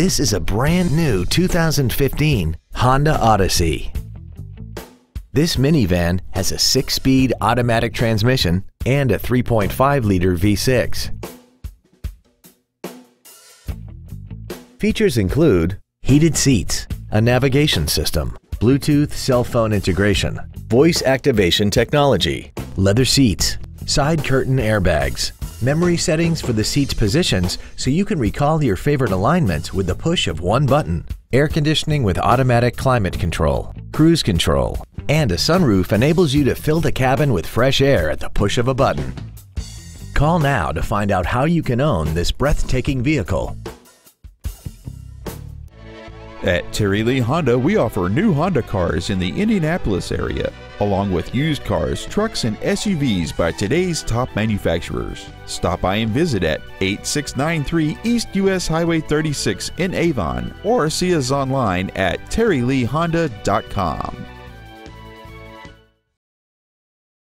This is a brand new 2015 Honda Odyssey. This minivan has a six-speed automatic transmission and a 3.5-liter V6. Features include heated seats, a navigation system, Bluetooth cell phone integration, voice activation technology, leather seats, side curtain airbags, memory settings for the seat's positions so you can recall your favorite alignments with the push of one button, air conditioning with automatic climate control, cruise control, and a sunroof enables you to fill the cabin with fresh air at the push of a button. Call now to find out how you can own this breathtaking vehicle. At Terry Lee Honda, we offer new Honda cars in the Indianapolis area, along with used cars, trucks, and SUVs by today's top manufacturers. Stop by and visit at 8693 East US Highway 36 in Avon or see us online at terryleehonda.com.